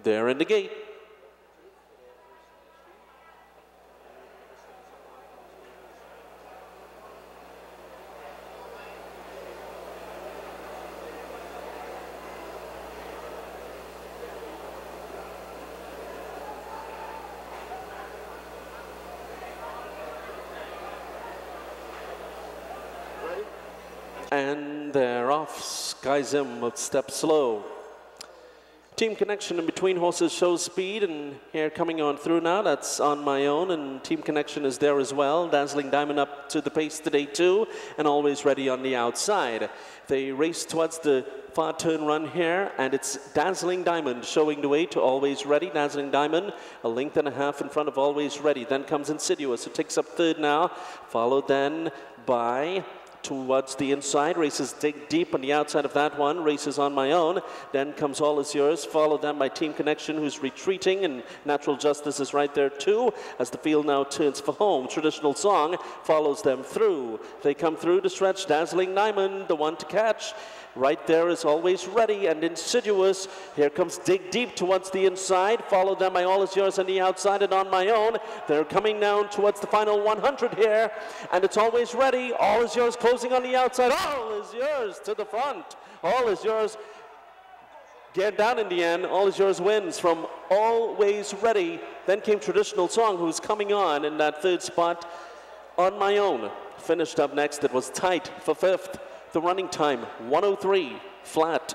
They're in the gate. And they're off. Sky Zim will step slow. Team Connection in between horses shows speed, and here coming on through now, that's on my own, and Team Connection is there as well. Dazzling Diamond up to the pace today too, and always ready on the outside. They race towards the far turn run here, and it's Dazzling Diamond showing the way to Always Ready. Dazzling Diamond, a length and a half in front of Always Ready. Then comes Insidious, who takes up third now, followed then by towards the inside. Races dig deep on the outside of that one. Races on my own. Then comes All Is Yours, followed then by Team Connection, who's retreating, and Natural Justice is right there too, as the field now turns for home. Traditional Song follows them through. They come through the stretch. Dazzling Diamond, the one to catch. Right there is always ready and insidious. Here comes Dig Deep towards the inside, followed then by All Is Yours on the outside and on my own. They're coming down towards the final 100 here, and it's always ready. All Is Yours closing on the outside. All is yours to the front. All is yours. Get down in the end. All is yours wins from Always Ready. Then came Traditional Song, who's coming on in that third spot on my own. Finished up next. It was tight for fifth. The running time 103 flat.